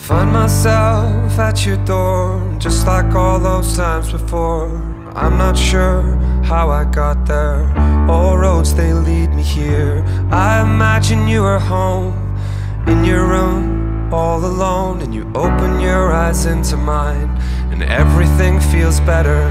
Find myself at your door, just like all those times before. I'm not sure how I got there. All roads they lead me here. I imagine you are home, in your room, all alone, and you open your eyes into mine, and everything feels better.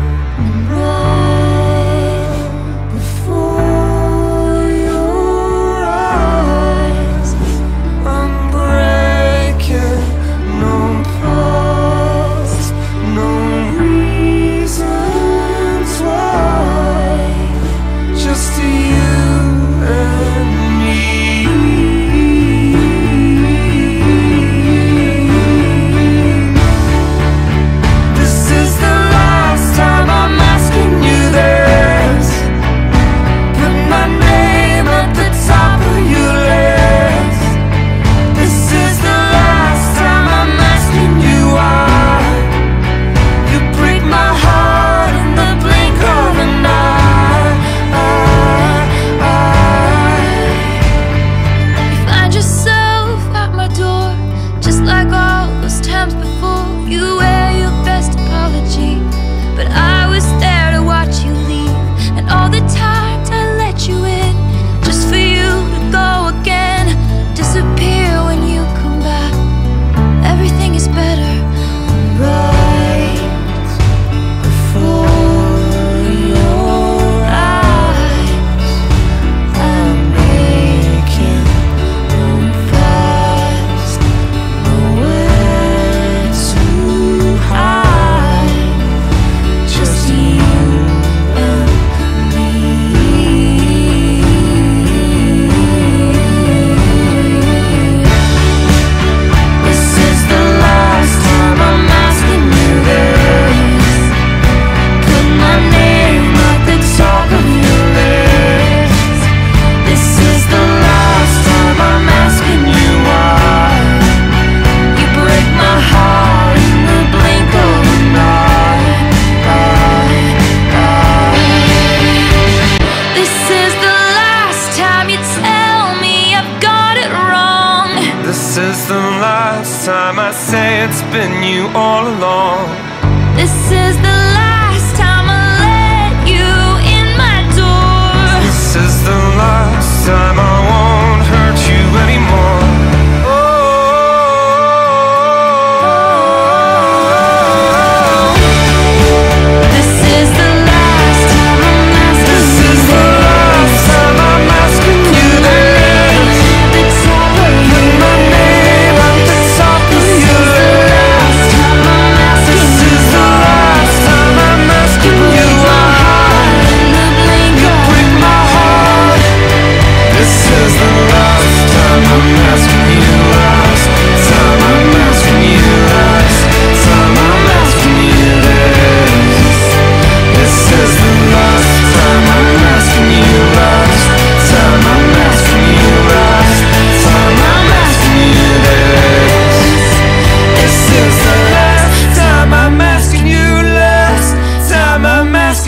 This is the last time I say it's been you all along. This is the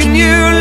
can you.